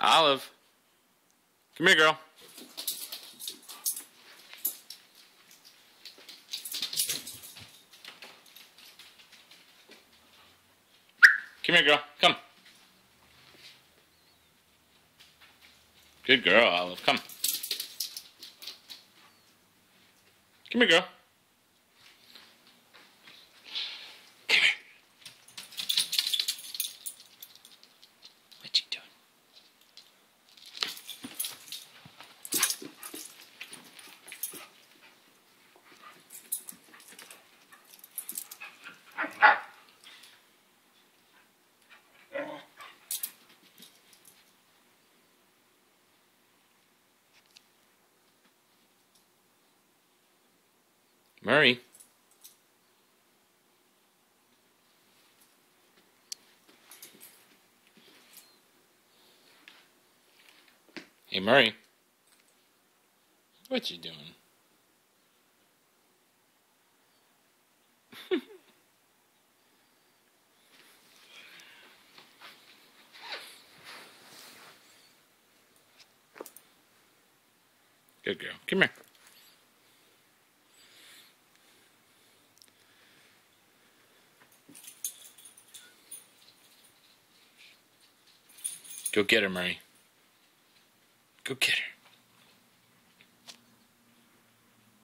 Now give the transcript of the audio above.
Olive. Come here, girl. Come here, girl. Come. Good girl, Olive. Come. Come here, girl. Merry. Hey, Merry. What you doing? Good girl. Come here. Go get her, Merry. Go get her.